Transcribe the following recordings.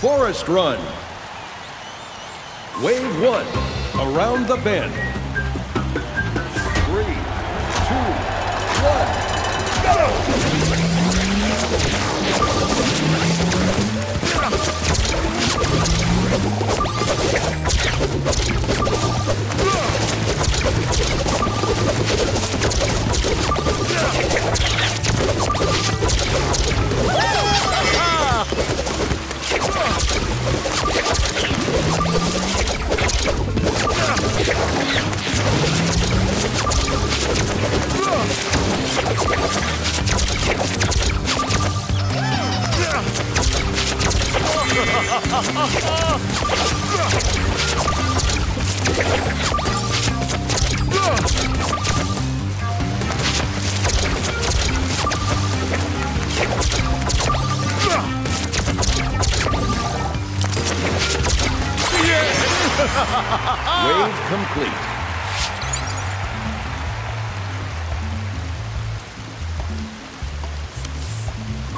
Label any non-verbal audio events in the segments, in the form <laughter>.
Forest Run. Wave one, around the bend. Three, two, one, Wave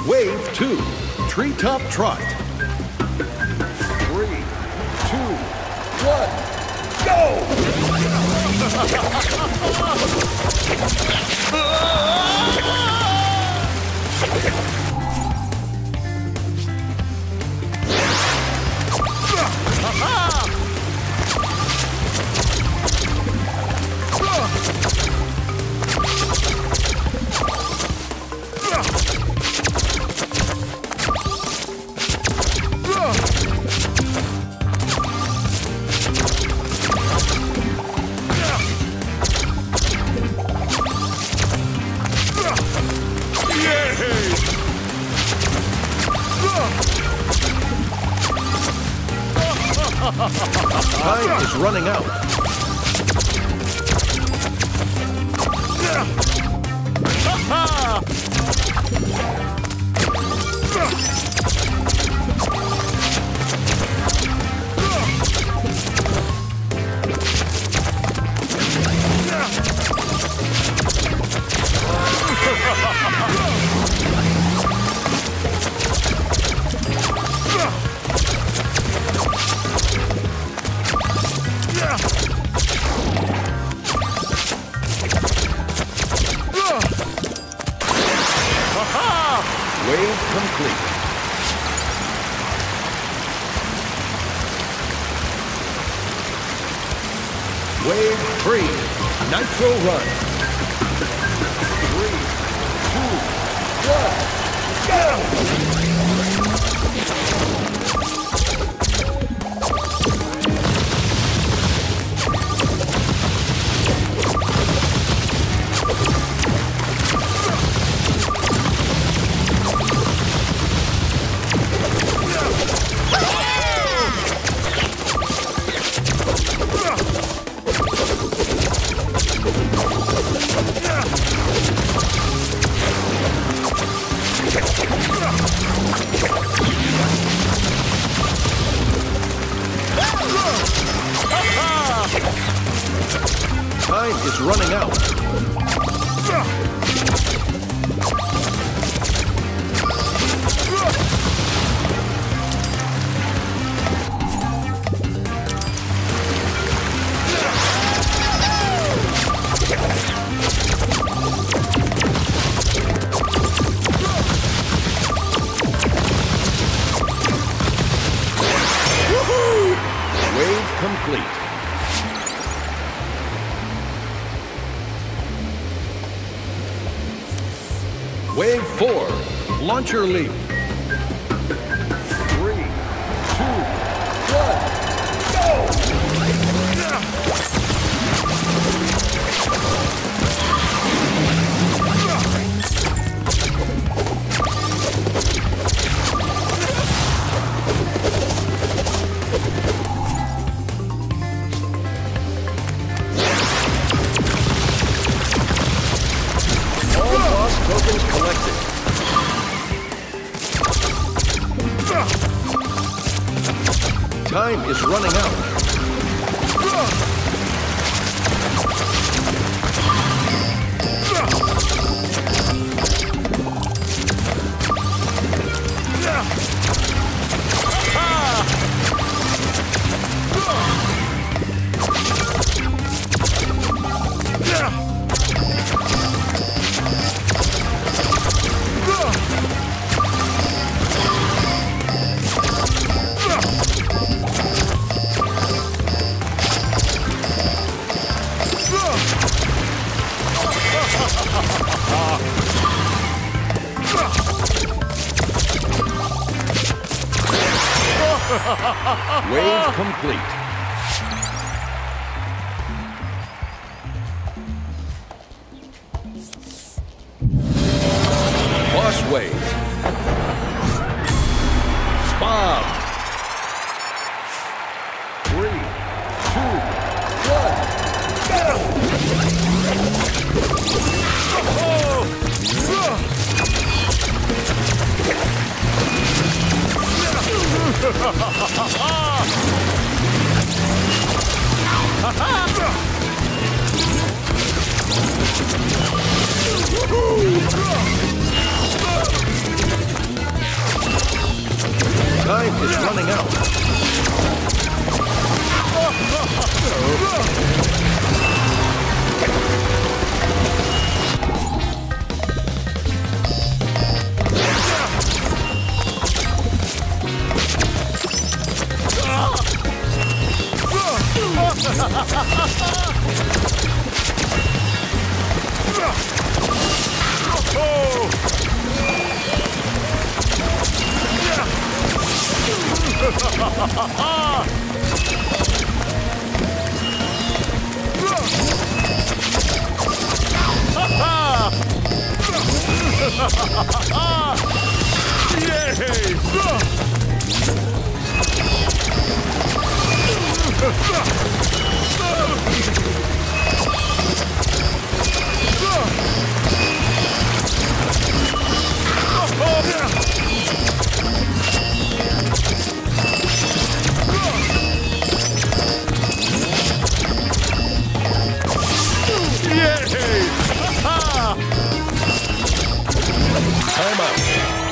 Wave two, treetop trot. Three, two, one, go! <laughs> Time is running out. Wave three, Nitro Run. Three, two, one, go! Complete. Wave four, launcher leap. Is running out. <laughs> Wave complete. Boss wave. Bob. Three, two, one, Time is running out. Ha ha ha ha! Time out.